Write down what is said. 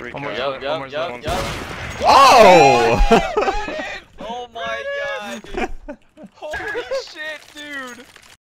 Three One more car. shot, Yup, one more yup, yup, yup. Oh! Oh my god. Holy shit, dude.